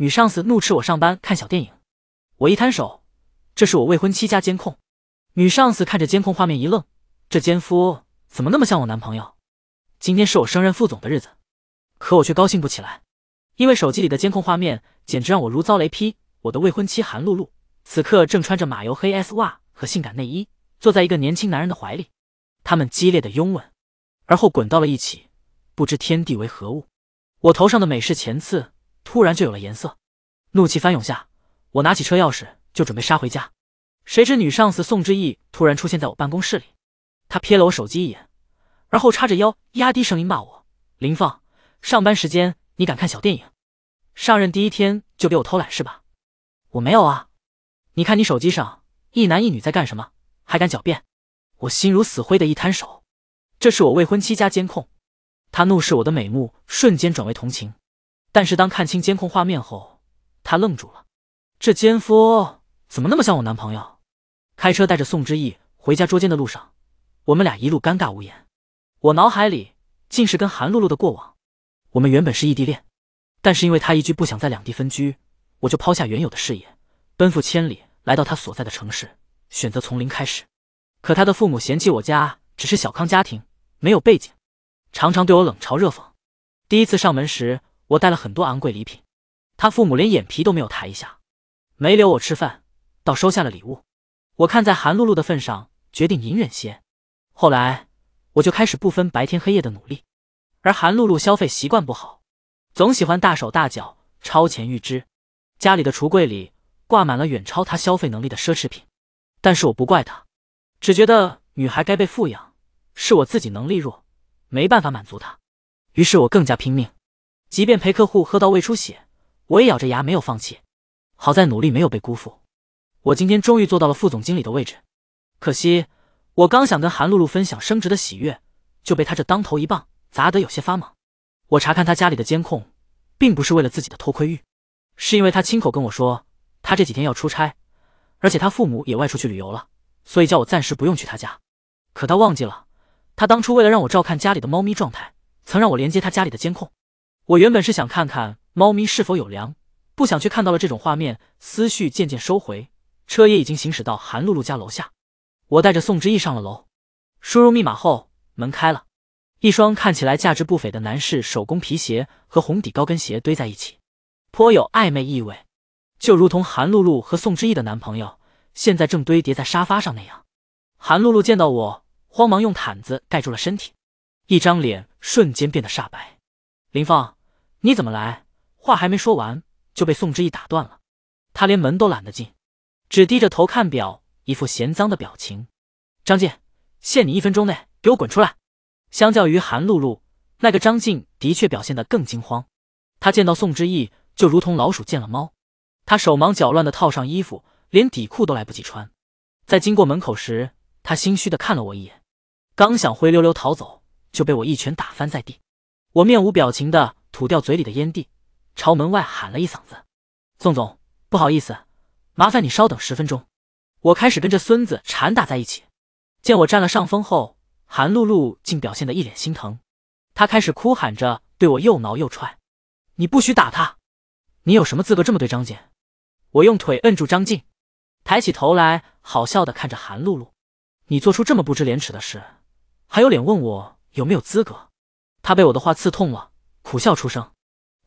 女上司怒斥我上班看小电影，我一摊手，这是我未婚妻家监控。女上司看着监控画面一愣，这奸夫怎么那么像我男朋友？今天是我升任副总的日子，可我却高兴不起来，因为手机里的监控画面简直让我如遭雷劈。我的未婚妻韩露露此刻正穿着马油黑 S 袜和性感内衣，坐在一个年轻男人的怀里，他们激烈的拥吻，而后滚到了一起，不知天地为何物。我头上的美式前刺突然就有了颜色，怒气翻涌下，我拿起车钥匙就准备杀回家。谁知女上司宋之意突然出现在我办公室里，她瞥了我手机一眼，而后叉着腰，压低声音骂我：“林放，上班时间你敢看小电影？上任第一天就给我偷懒是吧？”“我没有啊，你看你手机上一男一女在干什么，还敢狡辩？”我心如死灰的一摊手，这是我未婚妻家监控。他怒视我的美目，瞬间转为同情。但是当看清监控画面后，他愣住了。这奸夫怎么那么像我男朋友？开车带着宋之意回家捉奸的路上，我们俩一路尴尬无言。我脑海里尽是跟韩露露的过往。我们原本是异地恋，但是因为他一句不想在两地分居，我就抛下原有的事业，奔赴千里来到他所在的城市，选择从零开始。可他的父母嫌弃我家只是小康家庭，没有背景。常常对我冷嘲热讽。第一次上门时，我带了很多昂贵礼品，他父母连眼皮都没有抬一下，没留我吃饭，倒收下了礼物。我看在韩露露的份上，决定隐忍些。后来，我就开始不分白天黑夜的努力。而韩露露消费习惯不好，总喜欢大手大脚、超前预支，家里的橱柜里挂满了远超她消费能力的奢侈品。但是我不怪她，只觉得女孩该被富养，是我自己能力弱。没办法满足她，于是我更加拼命，即便陪客户喝到胃出血，我也咬着牙没有放弃。好在努力没有被辜负，我今天终于做到了副总经理的位置。可惜我刚想跟韩露露分享升职的喜悦，就被他这当头一棒砸得有些发懵。我查看他家里的监控，并不是为了自己的偷窥欲，是因为他亲口跟我说，他这几天要出差，而且他父母也外出去旅游了，所以叫我暂时不用去他家。可他忘记了。他当初为了让我照看家里的猫咪状态，曾让我连接他家里的监控。我原本是想看看猫咪是否有粮，不想却看到了这种画面，思绪渐渐收回。车也已经行驶到韩露露家楼下，我带着宋之意上了楼，输入密码后，门开了，一双看起来价值不菲的男士手工皮鞋和红底高跟鞋堆在一起，颇有暧昧意味，就如同韩露露和宋之意的男朋友现在正堆叠在沙发上那样。韩露露见到我。慌忙用毯子盖住了身体，一张脸瞬间变得煞白。林放，你怎么来？话还没说完，就被宋之意打断了。他连门都懒得进，只低着头看表，一副嫌脏的表情。张晋，限你一分钟内给我滚出来！相较于韩露露，那个张晋的确表现得更惊慌。他见到宋之意，就如同老鼠见了猫。他手忙脚乱地套上衣服，连底裤都来不及穿。在经过门口时，他心虚地看了我一眼。刚想灰溜溜逃走，就被我一拳打翻在地。我面无表情的吐掉嘴里的烟蒂，朝门外喊了一嗓子：“宋总，不好意思，麻烦你稍等十分钟。”我开始跟这孙子缠打在一起。见我占了上风后，韩露露竟表现得一脸心疼，她开始哭喊着对我又挠又踹：“你不许打他！你有什么资格这么对张姐？”我用腿摁住张静，抬起头来，好笑的看着韩露露：“你做出这么不知廉耻的事！”还有脸问我有没有资格？他被我的话刺痛了，苦笑出声：“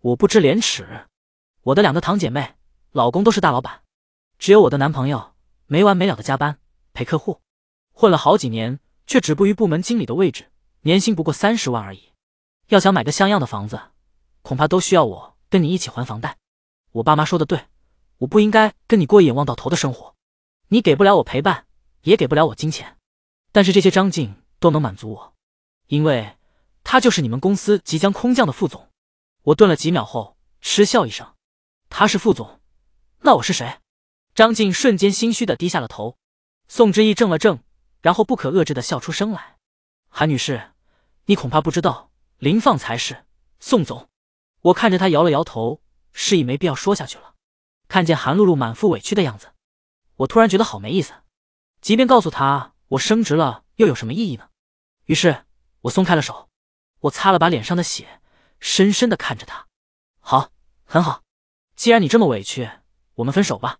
我不知廉耻。我的两个堂姐妹，老公都是大老板，只有我的男朋友没完没了的加班陪客户，混了好几年，却止步于部门经理的位置，年薪不过三十万而已。要想买个像样的房子，恐怕都需要我跟你一起还房贷。我爸妈说的对，我不应该跟你过一眼望到头的生活。你给不了我陪伴，也给不了我金钱，但是这些张静。”都能满足我，因为他就是你们公司即将空降的副总。我顿了几秒后，嗤笑一声：“他是副总，那我是谁？”张静瞬间心虚的低下了头。宋之意怔了怔，然后不可遏制的笑出声来：“韩女士，你恐怕不知道，林放才是宋总。”我看着他摇了摇头，示意没必要说下去了。看见韩露露满腹委屈的样子，我突然觉得好没意思。即便告诉他我升职了，又有什么意义呢？于是我松开了手，我擦了把脸上的血，深深的看着他。好，很好，既然你这么委屈，我们分手吧。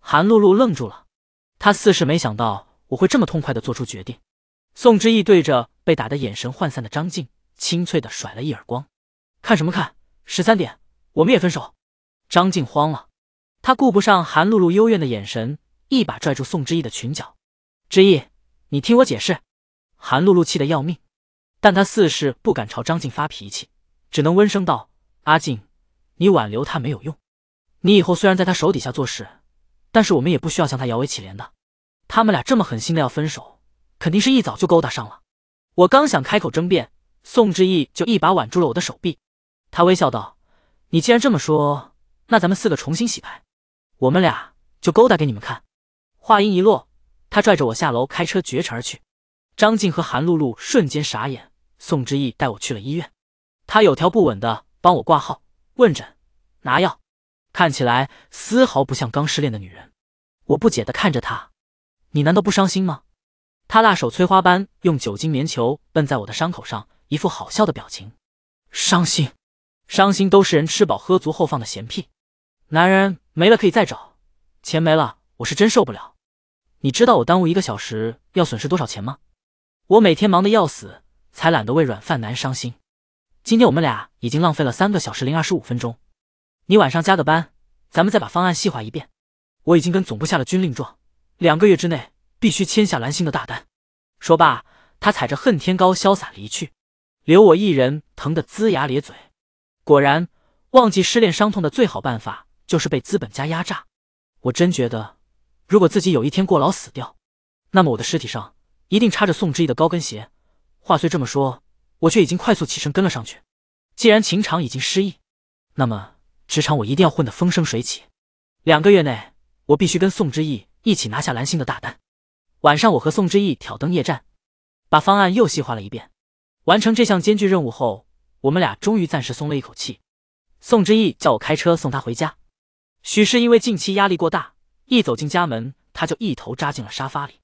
韩露露愣住了，她似是没想到我会这么痛快的做出决定。宋之意对着被打得眼神涣散的张静，清脆的甩了一耳光：“看什么看？十三点，我们也分手。”张静慌了，她顾不上韩露露幽怨的眼神，一把拽住宋之意的裙角：“之意，你听我解释。”韩露露气得要命，但他似是不敢朝张静发脾气，只能温声道：“阿静，你挽留他没有用。你以后虽然在他手底下做事，但是我们也不需要向他摇尾乞怜的。他们俩这么狠心的要分手。”肯定是一早就勾搭上了。我刚想开口争辩，宋之义就一把挽住了我的手臂。他微笑道：“你既然这么说，那咱们四个重新洗牌，我们俩就勾搭给你们看。”话音一落，他拽着我下楼开车绝尘而去。张静和韩露露瞬间傻眼。宋之义带我去了医院，他有条不紊的帮我挂号、问诊、拿药，看起来丝毫不像刚失恋的女人。我不解的看着他：“你难道不伤心吗？”他辣手摧花般用酒精棉球摁在我的伤口上，一副好笑的表情。伤心，伤心都是人吃饱喝足后放的闲屁。男人没了可以再找，钱没了我是真受不了。你知道我耽误一个小时要损失多少钱吗？我每天忙得要死，才懒得为软饭男伤心。今天我们俩已经浪费了三个小时零二十五分钟。你晚上加个班，咱们再把方案细化一遍。我已经跟总部下了军令状，两个月之内。必须签下蓝星的大单。说罢，他踩着恨天高潇洒离去，留我一人疼得龇牙咧嘴。果然，忘记失恋伤痛的最好办法就是被资本家压榨。我真觉得，如果自己有一天过劳死掉，那么我的尸体上一定插着宋之意的高跟鞋。话虽这么说，我却已经快速起身跟了上去。既然情场已经失意，那么职场我一定要混得风生水起。两个月内，我必须跟宋之意一起拿下蓝星的大单。晚上，我和宋之意挑灯夜战，把方案又细化了一遍。完成这项艰巨任务后，我们俩终于暂时松了一口气。宋之意叫我开车送他回家。许是因为近期压力过大，一走进家门，他就一头扎进了沙发里，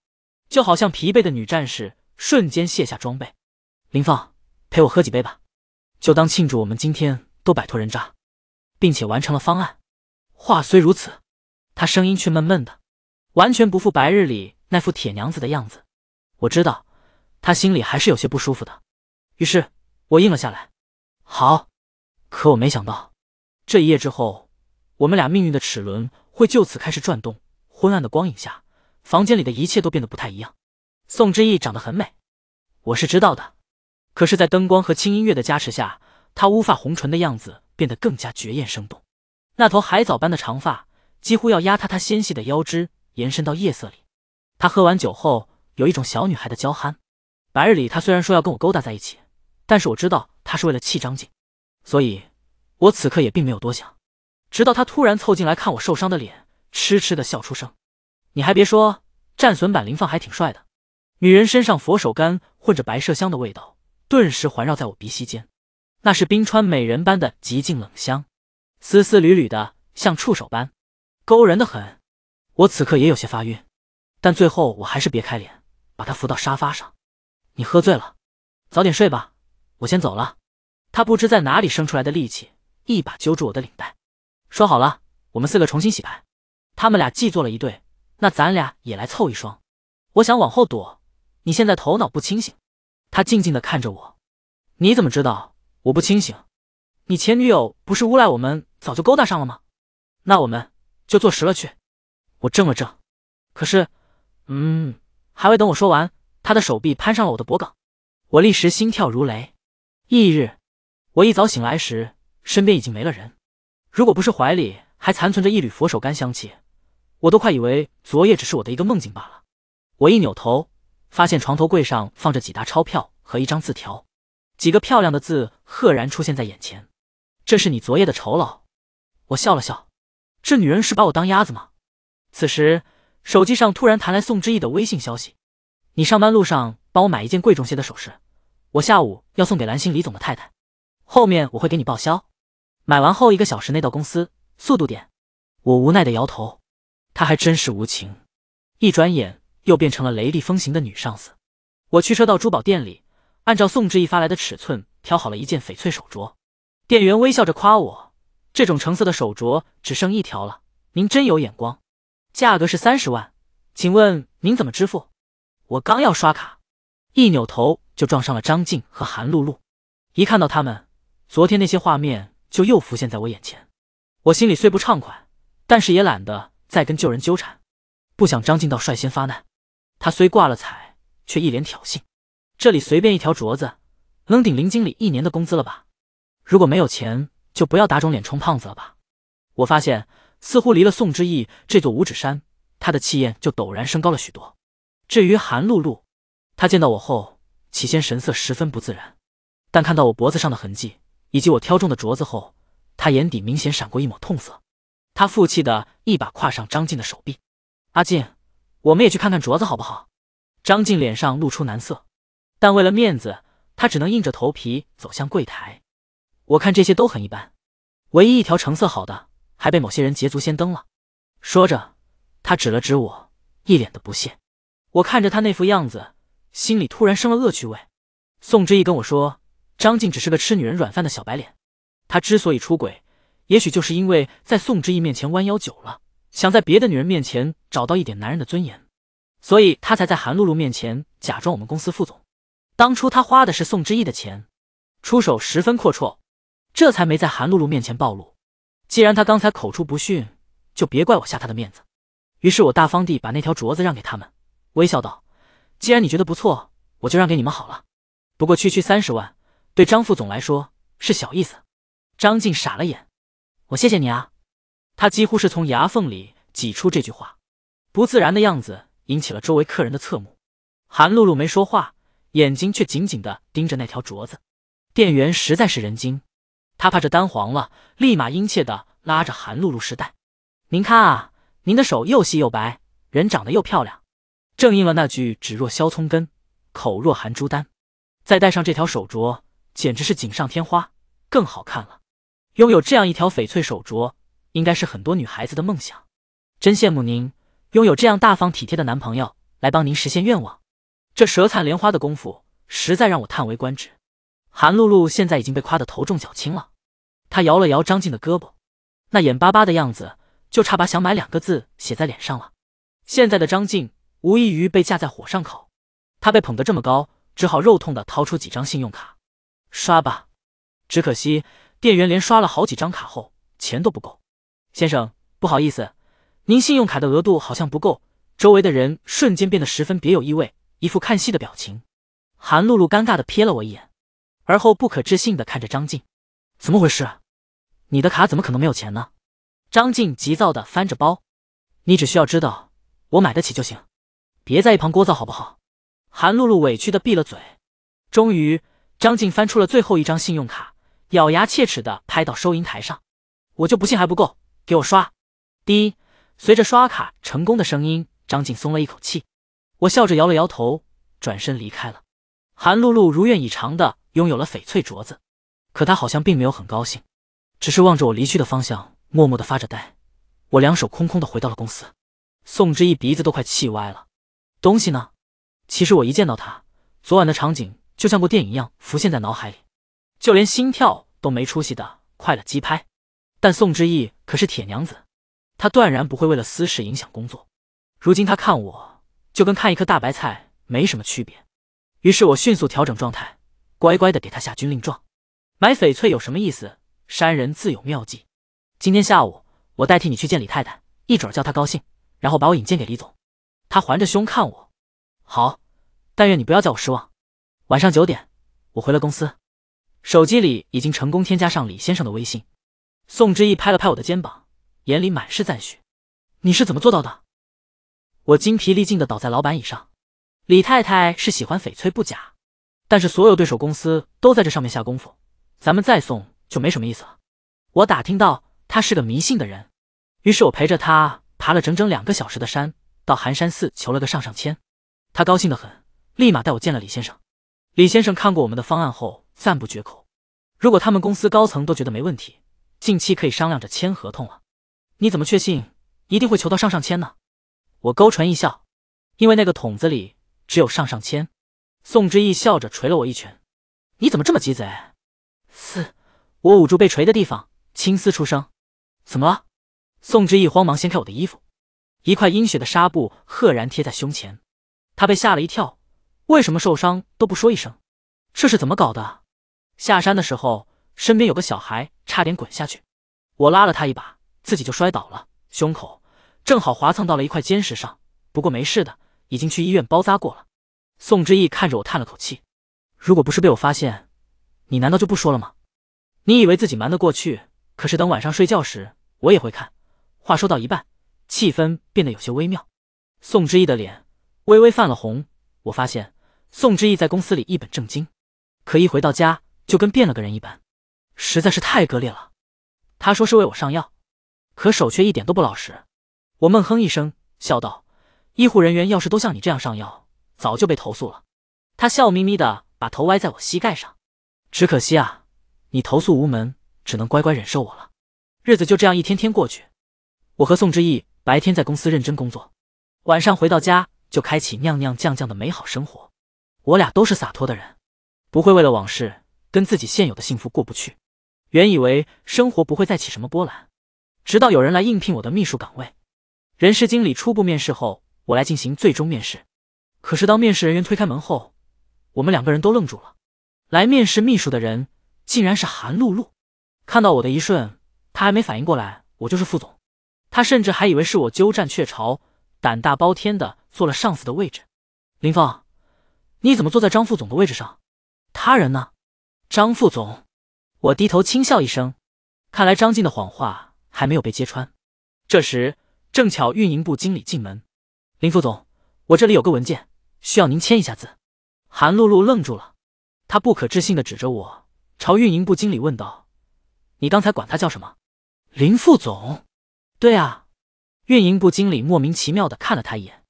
就好像疲惫的女战士瞬间卸下装备。林放，陪我喝几杯吧，就当庆祝我们今天都摆脱人渣，并且完成了方案。话虽如此，他声音却闷闷的，完全不复白日里。那副铁娘子的样子，我知道，他心里还是有些不舒服的。于是，我应了下来。好，可我没想到，这一夜之后，我们俩命运的齿轮会就此开始转动。昏暗的光影下，房间里的一切都变得不太一样。宋之意长得很美，我是知道的。可是，在灯光和轻音乐的加持下，她乌发红唇的样子变得更加绝艳生动。那头海藻般的长发几乎要压塌她纤细的腰肢，延伸到夜色里。他喝完酒后有一种小女孩的娇憨。白日里他虽然说要跟我勾搭在一起，但是我知道他是为了气张静，所以我此刻也并没有多想。直到他突然凑近来看我受伤的脸，痴痴的笑出声。你还别说，战损版林放还挺帅的。女人身上佛手柑混着白麝香的味道，顿时环绕在我鼻息间，那是冰川美人般的极尽冷香，丝丝缕缕的像触手般勾人的很。我此刻也有些发晕。但最后我还是别开脸，把他扶到沙发上。你喝醉了，早点睡吧，我先走了。他不知在哪里生出来的力气，一把揪住我的领带，说好了，我们四个重新洗牌。他们俩既做了一对，那咱俩也来凑一双。我想往后躲，你现在头脑不清醒。他静静的看着我，你怎么知道我不清醒？你前女友不是诬赖我们早就勾搭上了吗？那我们就坐实了去。我怔了怔，可是。嗯，还未等我说完，他的手臂攀上了我的脖颈，我立时心跳如雷。翌日，我一早醒来时，身边已经没了人。如果不是怀里还残存着一缕佛手柑香气，我都快以为昨夜只是我的一个梦境罢了。我一扭头，发现床头柜上放着几沓钞票和一张字条，几个漂亮的字赫然出现在眼前：“这是你昨夜的酬劳。”我笑了笑，这女人是把我当鸭子吗？此时。手机上突然弹来宋之意的微信消息：“你上班路上帮我买一件贵重些的首饰，我下午要送给蓝星李总的太太，后面我会给你报销。买完后一个小时内到公司，速度点。”我无奈的摇头，他还真是无情，一转眼又变成了雷厉风行的女上司。我驱车到珠宝店里，按照宋之意发来的尺寸挑好了一件翡翠手镯。店员微笑着夸我：“这种橙色的手镯只剩一条了，您真有眼光。价格是三十万，请问您怎么支付？我刚要刷卡，一扭头就撞上了张静和韩露露。一看到他们，昨天那些画面就又浮现在我眼前。我心里虽不畅快，但是也懒得再跟旧人纠缠，不想张静道率先发难。他虽挂了彩，却一脸挑衅。这里随便一条镯子，能顶林经理一年的工资了吧？如果没有钱，就不要打肿脸充胖子了吧。我发现，似乎离了宋之意这座五指山，他的气焰就陡然升高了许多。至于韩露露，她见到我后，起先神色十分不自然，但看到我脖子上的痕迹以及我挑中的镯子后，她眼底明显闪过一抹痛色。她负气的一把跨上张静的手臂：“阿静，我们也去看看镯子好不好？”张静脸上露出难色，但为了面子，她只能硬着头皮走向柜台。我看这些都很一般，唯一一条成色好的，还被某些人捷足先登了。说着，他指了指我，一脸的不屑。我看着他那副样子，心里突然生了恶趣味。宋之意跟我说，张静只是个吃女人软饭的小白脸。他之所以出轨，也许就是因为在宋之意面前弯腰久了，想在别的女人面前找到一点男人的尊严，所以他才在韩露露面前假装我们公司副总。当初他花的是宋之意的钱，出手十分阔绰。这才没在韩露露面前暴露。既然他刚才口出不逊，就别怪我下他的面子。于是我大方地把那条镯子让给他们，微笑道：“既然你觉得不错，我就让给你们好了。不过区区三十万，对张副总来说是小意思。”张静傻了眼：“我谢谢你啊！”他几乎是从牙缝里挤出这句话，不自然的样子引起了周围客人的侧目。韩露露没说话，眼睛却紧紧地盯着那条镯子。店员实在是人精。他怕这单黄了，立马殷切的拉着韩露露试戴。您看啊，您的手又细又白，人长得又漂亮，正应了那句“指若削葱根，口若含朱丹”。再戴上这条手镯，简直是锦上添花，更好看了。拥有这样一条翡翠手镯，应该是很多女孩子的梦想。真羡慕您拥有这样大方体贴的男朋友，来帮您实现愿望。这舌灿莲花的功夫，实在让我叹为观止。韩露露现在已经被夸得头重脚轻了。她摇了摇张静的胳膊，那眼巴巴的样子，就差把想买两个字写在脸上了。现在的张静无异于被架在火上烤，她被捧得这么高，只好肉痛的掏出几张信用卡，刷吧。只可惜店员连刷了好几张卡后，钱都不够。先生，不好意思，您信用卡的额度好像不够。周围的人瞬间变得十分别有意味，一副看戏的表情。韩露露尴尬的瞥了我一眼，而后不可置信的看着张静，怎么回事？你的卡怎么可能没有钱呢？张静急躁的翻着包，你只需要知道我买得起就行，别在一旁聒噪好不好？韩露露委屈的闭了嘴。终于，张静翻出了最后一张信用卡，咬牙切齿的拍到收银台上。我就不信还不够，给我刷！滴，随着刷卡成功的声音，张静松了一口气。我笑着摇了摇头，转身离开了。韩露露如愿以偿的拥有了翡翠镯子，可她好像并没有很高兴。只是望着我离去的方向，默默的发着呆。我两手空空的回到了公司，宋之意鼻子都快气歪了。东西呢？其实我一见到他，昨晚的场景就像部电影一样浮现在脑海里，就连心跳都没出息的快了几拍。但宋之意可是铁娘子，她断然不会为了私事影响工作。如今她看我，就跟看一颗大白菜没什么区别。于是我迅速调整状态，乖乖的给她下军令状。买翡翠有什么意思？山人自有妙计。今天下午我代替你去见李太太，一准叫她高兴，然后把我引荐给李总。他环着胸看我，好，但愿你不要叫我失望。晚上九点，我回了公司，手机里已经成功添加上李先生的微信。宋之意拍了拍我的肩膀，眼里满是赞许。你是怎么做到的？我精疲力尽的倒在老板椅上。李太太是喜欢翡翠不假，但是所有对手公司都在这上面下功夫，咱们再送。就没什么意思了。我打听到他是个迷信的人，于是我陪着他爬了整整两个小时的山，到寒山寺求了个上上签。他高兴的很，立马带我见了李先生。李先生看过我们的方案后赞不绝口。如果他们公司高层都觉得没问题，近期可以商量着签合同了。你怎么确信一定会求到上上签呢？我勾唇一笑，因为那个桶子里只有上上签。宋之义笑着捶了我一拳。你怎么这么鸡贼？四。我捂住被锤的地方，青丝出声。怎么了？宋之义慌忙掀开我的衣服，一块阴血的纱布赫然贴在胸前。他被吓了一跳，为什么受伤都不说一声？这是怎么搞的？下山的时候，身边有个小孩，差点滚下去，我拉了他一把，自己就摔倒了，胸口正好划蹭到了一块坚石上。不过没事的，已经去医院包扎过了。宋之意看着我叹了口气：“如果不是被我发现，你难道就不说了吗？你以为自己瞒得过去？可是等晚上睡觉时，我也会看。”话说到一半，气氛变得有些微妙。宋之意的脸微微泛了红。我发现宋之意在公司里一本正经，可一回到家就跟变了个人一般，实在是太割裂了。他说是为我上药，可手却一点都不老实。我闷哼一声，笑道：“医护人员要是都像你这样上药。”早就被投诉了。他笑眯眯的把头歪在我膝盖上，只可惜啊，你投诉无门，只能乖乖忍受我了。日子就这样一天天过去。我和宋之义白天在公司认真工作，晚上回到家就开启酿酿酱酱的美好生活。我俩都是洒脱的人，不会为了往事跟自己现有的幸福过不去。原以为生活不会再起什么波澜，直到有人来应聘我的秘书岗位。人事经理初步面试后，我来进行最终面试。可是当面试人员推开门后，我们两个人都愣住了。来面试秘书的人竟然是韩露露。看到我的一瞬，他还没反应过来我就是副总，他甚至还以为是我鸠占鹊巢，胆大包天的坐了上司的位置。林峰，你怎么坐在张副总的位置上？他人呢？张副总，我低头轻笑一声。看来张静的谎话还没有被揭穿。这时正巧运营部经理进门，林副总，我这里有个文件。需要您签一下字。韩露露愣住了，她不可置信的指着我，朝运营部经理问道：“你刚才管他叫什么？”林副总。对啊。运营部经理莫名其妙的看了他一眼。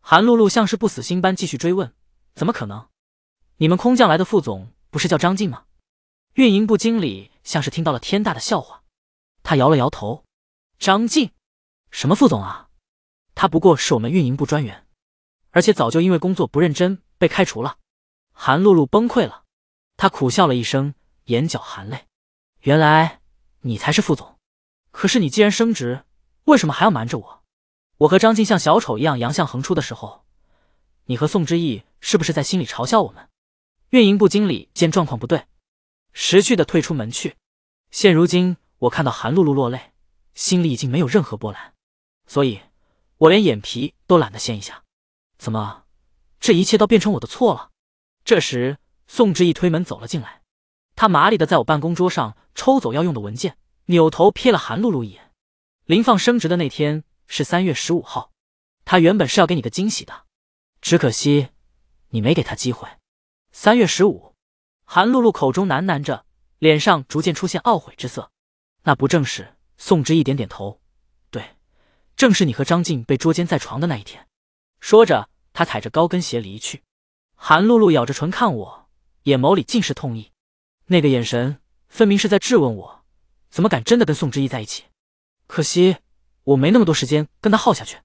韩露露像是不死心般继续追问：“怎么可能？你们空降来的副总不是叫张静吗？”运营部经理像是听到了天大的笑话，他摇了摇头：“张静，什么副总啊？他不过是我们运营部专员。”而且早就因为工作不认真被开除了，韩露露崩溃了，她苦笑了一声，眼角含泪。原来你才是副总，可是你既然升职，为什么还要瞒着我？我和张静像小丑一样洋相横出的时候，你和宋之意是不是在心里嘲笑我们？运营部经理见状况不对，识趣的退出门去。现如今我看到韩露露落泪，心里已经没有任何波澜，所以我连眼皮都懒得掀一下。怎么，这一切都变成我的错了？这时，宋之义推门走了进来，他麻利的在我办公桌上抽走要用的文件，扭头瞥了韩露露一眼。林放升职的那天是三月十五号，他原本是要给你个惊喜的，只可惜你没给他机会。三月十五，韩露露口中喃喃着，脸上逐渐出现懊悔之色。那不正是？宋之意点点头，对，正是你和张静被捉奸在床的那一天。说着，他踩着高跟鞋离去。韩露露咬着唇看我，眼眸里尽是痛意，那个眼神分明是在质问我，怎么敢真的跟宋之意在一起？可惜我没那么多时间跟他耗下去，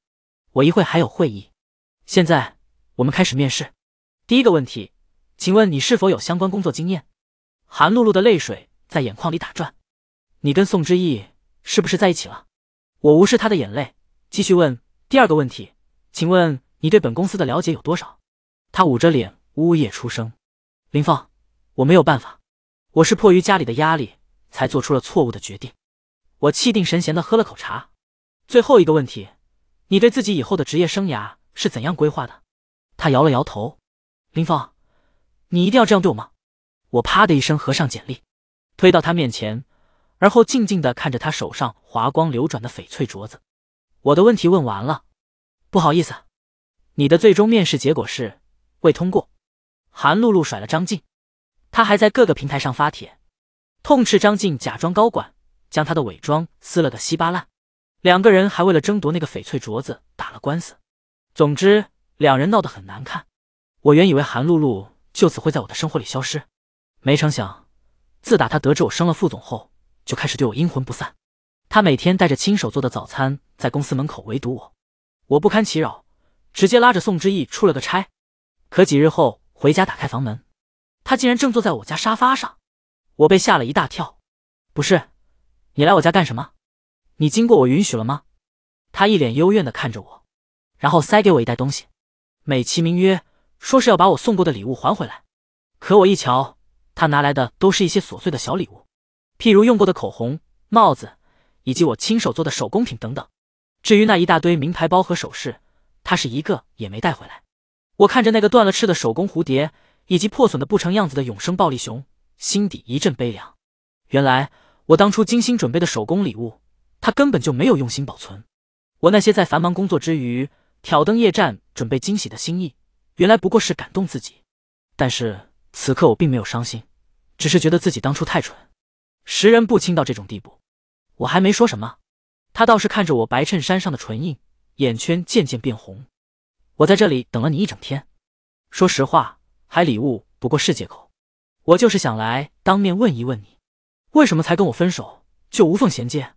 我一会还有会议。现在我们开始面试。第一个问题，请问你是否有相关工作经验？韩露露的泪水在眼眶里打转。你跟宋之意是不是在一起了？我无视她的眼泪，继续问第二个问题。请问你对本公司的了解有多少？他捂着脸呜咽出声：“林放，我没有办法，我是迫于家里的压力才做出了错误的决定。”我气定神闲的喝了口茶。最后一个问题，你对自己以后的职业生涯是怎样规划的？他摇了摇头：“林放，你一定要这样对我吗？”我啪的一声合上简历，推到他面前，而后静静的看着他手上华光流转的翡翠镯子。我的问题问完了。不好意思，你的最终面试结果是未通过。韩露露甩了张静，她还在各个平台上发帖，痛斥张静假装高管，将她的伪装撕了个稀巴烂。两个人还为了争夺那个翡翠镯子打了官司。总之，两人闹得很难看。我原以为韩露露就此会在我的生活里消失，没成想，自打他得知我升了副总后，就开始对我阴魂不散。他每天带着亲手做的早餐在公司门口围堵我。我不堪其扰，直接拉着宋之意出了个差。可几日后回家打开房门，他竟然正坐在我家沙发上，我被吓了一大跳。不是，你来我家干什么？你经过我允许了吗？他一脸幽怨的看着我，然后塞给我一袋东西，美其名曰说是要把我送过的礼物还回来。可我一瞧，他拿来的都是一些琐碎的小礼物，譬如用过的口红、帽子，以及我亲手做的手工品等等。至于那一大堆名牌包和首饰，他是一个也没带回来。我看着那个断了翅的手工蝴蝶，以及破损的不成样子的永生暴力熊，心底一阵悲凉。原来我当初精心准备的手工礼物，他根本就没有用心保存。我那些在繁忙工作之余挑灯夜战准备惊喜的心意，原来不过是感动自己。但是此刻我并没有伤心，只是觉得自己当初太蠢，识人不清到这种地步。我还没说什么。他倒是看着我白衬衫上的唇印，眼圈渐渐变红。我在这里等了你一整天，说实话，还礼物不过是借口。我就是想来当面问一问你，为什么才跟我分手就无缝衔接？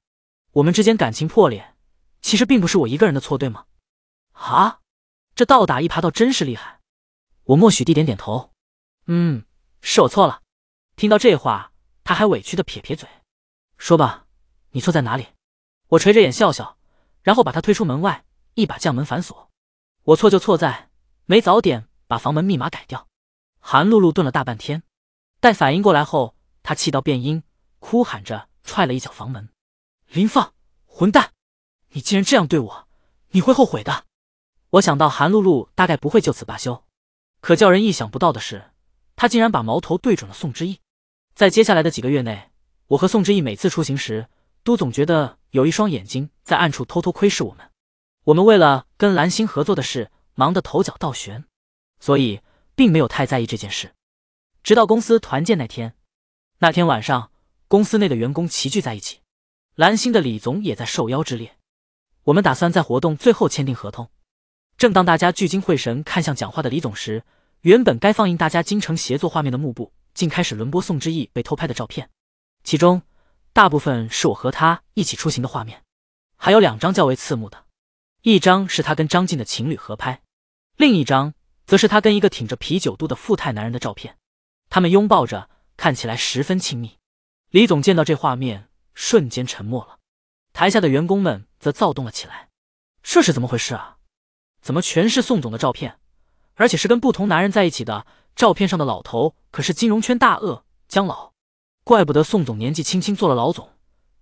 我们之间感情破裂，其实并不是我一个人的错，对吗？啊，这倒打一耙倒真是厉害。我默许地点点头，嗯，是我错了。听到这话，他还委屈的撇撇嘴，说吧，你错在哪里？我垂着眼笑笑，然后把他推出门外，一把将门反锁。我错就错在没早点把房门密码改掉。韩露露顿了大半天，待反应过来后，她气到变音，哭喊着踹了一脚房门：“林放，混蛋！你竟然这样对我，你会后悔的！”我想到韩露露大概不会就此罢休，可叫人意想不到的是，她竟然把矛头对准了宋之意。在接下来的几个月内，我和宋之意每次出行时，都总觉得。有一双眼睛在暗处偷偷窥视我们，我们为了跟蓝星合作的事忙得头脚倒悬，所以并没有太在意这件事。直到公司团建那天，那天晚上公司内的员工齐聚在一起，蓝星的李总也在受邀之列。我们打算在活动最后签订合同。正当大家聚精会神看向讲话的李总时，原本该放映大家京城协作画面的幕布，竟开始轮播宋之义被偷拍的照片，其中。大部分是我和他一起出行的画面，还有两张较为刺目的，一张是他跟张晋的情侣合拍，另一张则是他跟一个挺着啤酒肚的富态男人的照片，他们拥抱着，看起来十分亲密。李总见到这画面，瞬间沉默了，台下的员工们则躁动了起来。这是怎么回事啊？怎么全是宋总的照片，而且是跟不同男人在一起的？照片上的老头可是金融圈大鳄江老。怪不得宋总年纪轻轻做了老总，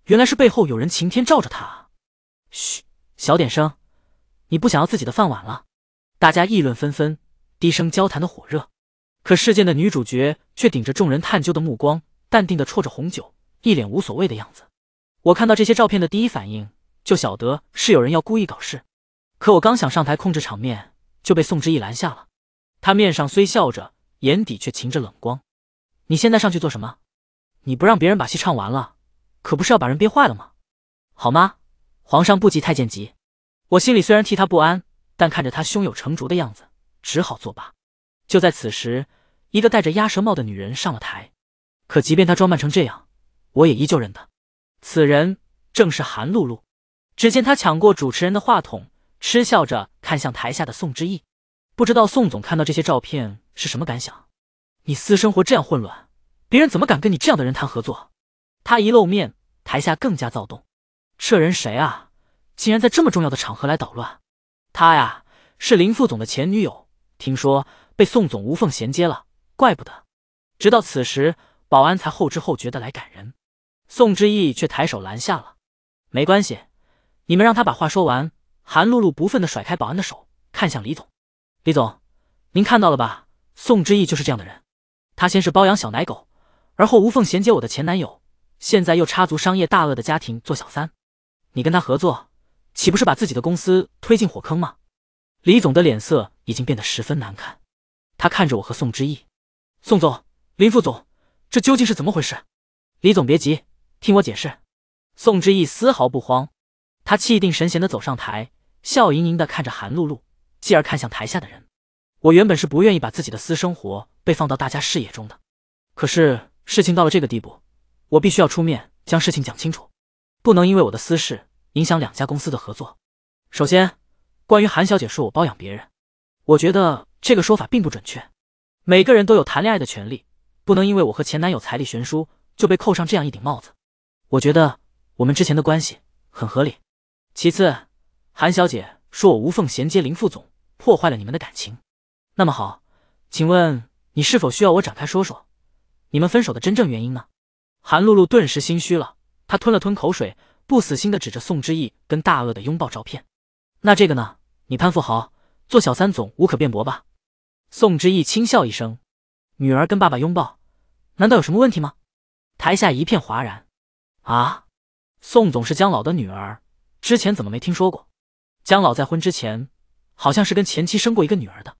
原来是背后有人擎天罩着他。嘘，小点声，你不想要自己的饭碗了？大家议论纷纷，低声交谈的火热。可事件的女主角却顶着众人探究的目光，淡定的啜着红酒，一脸无所谓的样子。我看到这些照片的第一反应就晓得是有人要故意搞事。可我刚想上台控制场面，就被宋之义拦下了。他面上虽笑着，眼底却噙着冷光。你现在上去做什么？你不让别人把戏唱完了，可不是要把人憋坏了吗？好吗？皇上不急太监急。我心里虽然替他不安，但看着他胸有成竹的样子，只好作罢。就在此时，一个戴着鸭舌帽的女人上了台。可即便她装扮成这样，我也依旧认得，此人正是韩露露。只见她抢过主持人的话筒，嗤笑着看向台下的宋之意。不知道宋总看到这些照片是什么感想？你私生活这样混乱。别人怎么敢跟你这样的人谈合作？他一露面，台下更加躁动。这人谁啊？竟然在这么重要的场合来捣乱？他呀，是林副总的前女友，听说被宋总无缝衔接了，怪不得。直到此时，保安才后知后觉的来赶人，宋之意却抬手拦下了。没关系，你们让他把话说完。韩露露不忿地甩开保安的手，看向李总：“李总，您看到了吧？宋之意就是这样的人。他先是包养小奶狗。”而后无缝衔接我的前男友，现在又插足商业大鳄的家庭做小三，你跟他合作，岂不是把自己的公司推进火坑吗？李总的脸色已经变得十分难看，他看着我和宋之意，宋总、林副总，这究竟是怎么回事？李总别急，听我解释。宋之意丝毫不慌，他气定神闲的走上台，笑盈盈的看着韩露露，继而看向台下的人。我原本是不愿意把自己的私生活被放到大家视野中的，可是。事情到了这个地步，我必须要出面将事情讲清楚，不能因为我的私事影响两家公司的合作。首先，关于韩小姐说我包养别人，我觉得这个说法并不准确。每个人都有谈恋爱的权利，不能因为我和前男友财力悬殊就被扣上这样一顶帽子。我觉得我们之前的关系很合理。其次，韩小姐说我无缝衔接林副总，破坏了你们的感情。那么好，请问你是否需要我展开说说你们分手的真正原因呢？韩露露顿时心虚了，她吞了吞口水，不死心的指着宋之意跟大鳄的拥抱照片。那这个呢？你潘富豪做小三总无可辩驳吧？宋之意轻笑一声：“女儿跟爸爸拥抱，难道有什么问题吗？”台下一片哗然。啊，宋总是姜老的女儿，之前怎么没听说过？姜老在婚之前好像是跟前妻生过一个女儿的，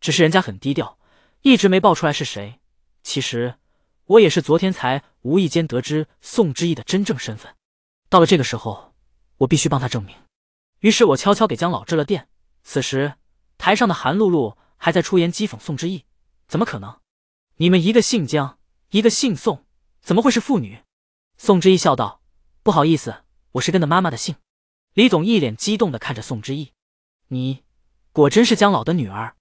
只是人家很低调，一直没爆出来是谁。其实我也是昨天才无意间得知宋之意的真正身份。到了这个时候，我必须帮他证明。于是我悄悄给姜老致了电。此时台上的韩露露还在出言讥讽宋之意：“怎么可能？你们一个姓姜，一个姓宋，怎么会是父女？”宋之意笑道：“不好意思，我是跟的妈妈的姓。”李总一脸激动的看着宋之意：“你果真是姜老的女儿？”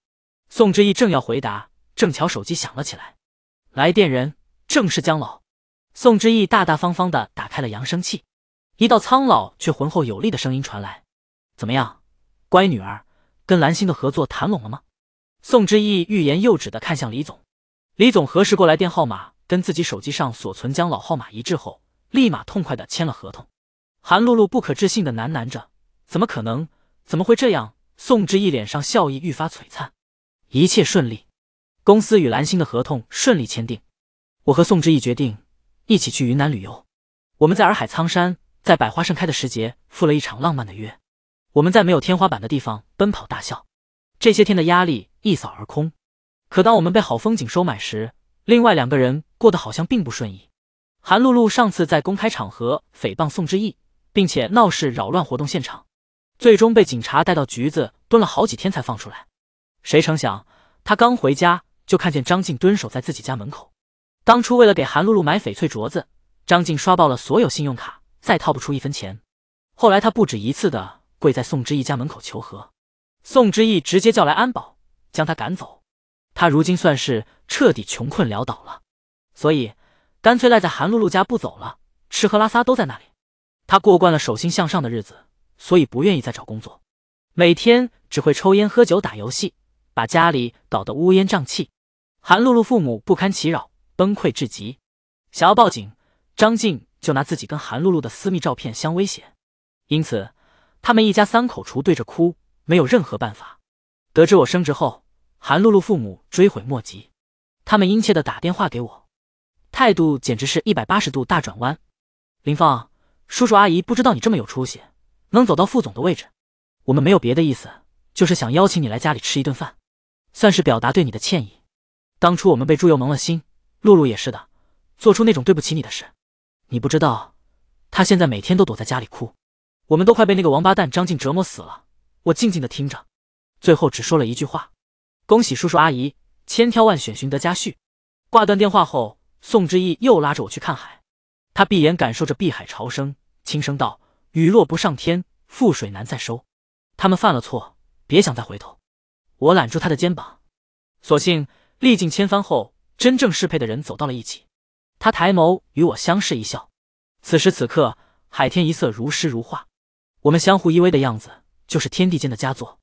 宋之意正要回答，正巧手机响了起来，来电人正是姜老。宋之意大大方方的打开了扬声器，一道苍老却浑厚有力的声音传来：“怎么样，乖女儿，跟蓝星的合作谈拢了吗？”宋之意欲言又止的看向李总，李总核实过来电号码，跟自己手机上所存姜老号码一致后。立马痛快的签了合同，韩露露不可置信的喃喃着：“怎么可能？怎么会这样？”宋之意脸上笑意愈发璀璨，一切顺利，公司与蓝星的合同顺利签订。我和宋之意决定一起去云南旅游。我们在洱海苍山，在百花盛开的时节，赴了一场浪漫的约。我们在没有天花板的地方奔跑大笑，这些天的压力一扫而空。可当我们被好风景收买时，另外两个人过得好像并不顺意。韩露露上次在公开场合诽谤宋之意，并且闹事扰乱活动现场，最终被警察带到局子蹲了好几天才放出来。谁成想，他刚回家就看见张静蹲守在自己家门口。当初为了给韩露露买翡翠镯子，张静刷爆了所有信用卡，再掏不出一分钱。后来他不止一次的跪在宋之意家门口求和，宋之意直接叫来安保将他赶走。他如今算是彻底穷困潦倒了，所以。干脆赖在韩露露家不走了，吃喝拉撒都在那里。他过惯了手心向上的日子，所以不愿意再找工作，每天只会抽烟喝酒打游戏，把家里搞得乌烟瘴气。韩露露父母不堪其扰，崩溃至极，想要报警，张静就拿自己跟韩露露的私密照片相威胁，因此他们一家三口除对着哭，没有任何办法。得知我升职后，韩露露父母追悔莫及，他们殷切的打电话给我。态度简直是一百八十度大转弯。林芳，叔叔阿姨不知道你这么有出息，能走到副总的位置。我们没有别的意思，就是想邀请你来家里吃一顿饭，算是表达对你的歉意。当初我们被朱佑蒙了心，露露也是的，做出那种对不起你的事。你不知道，她现在每天都躲在家里哭，我们都快被那个王八蛋张静折磨死了。我静静的听着，最后只说了一句话：恭喜叔叔阿姨，千挑万选寻得佳婿。挂断电话后。宋之意又拉着我去看海，他闭眼感受着碧海潮生，轻声道：“雨若不上天，覆水难再收。他们犯了错，别想再回头。”我揽住他的肩膀。所幸历尽千帆后，真正适配的人走到了一起。他抬眸与我相视一笑。此时此刻，海天一色如诗如画，我们相互依偎的样子，就是天地间的佳作。